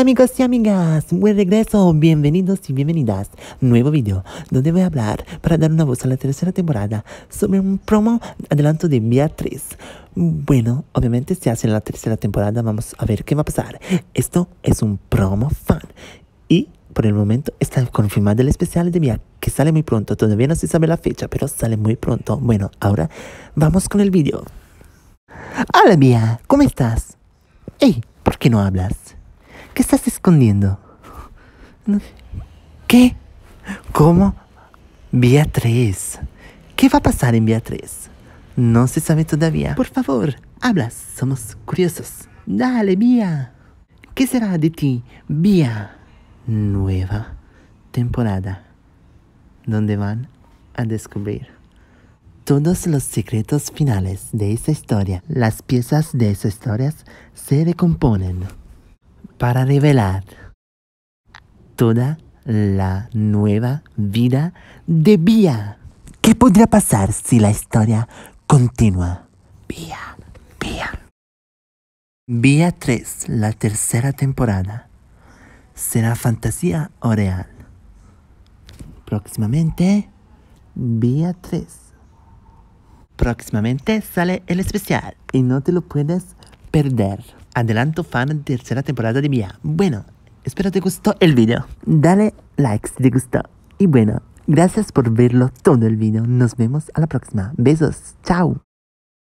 Amigos y amigas, buen regreso, bienvenidos y bienvenidas. Nuevo video donde voy a hablar para dar una voz a la tercera temporada sobre un promo adelanto de Beatriz. Bueno, obviamente si hace la tercera temporada vamos a ver qué va a pasar. Esto es un promo fan y por el momento está confirmado el especial de Mia que sale muy pronto. Todavía no se sabe la fecha, pero sale muy pronto. Bueno, ahora vamos con el video. Hola Mia, ¿cómo estás? Hey, ¿por qué no hablas? ¿Qué estás escondiendo? ¿Qué? ¿Cómo? Beatriz. ¿Qué va a pasar en Beatriz? No se sabe todavía. Por favor, hablas. Somos curiosos. Dale, Bia. ¿Qué será de ti, Bia? Nueva temporada. Donde van a descubrir todos los secretos finales de esa historia. Las piezas de esas historias se recomponen para revelar toda la nueva vida de Bia. ¿Qué podría pasar si la historia continúa? Bia, Bia. Bia 3, la tercera temporada. ¿Será fantasía o real? Próximamente, Bia 3. Próximamente sale el especial y no te lo puedes perder. Adelanto fan de tercera temporada de Mia. Bueno, espero te gustó el video. Dale like si te gustó. Y bueno, gracias por verlo todo el video. Nos vemos a la próxima. Besos. Chao.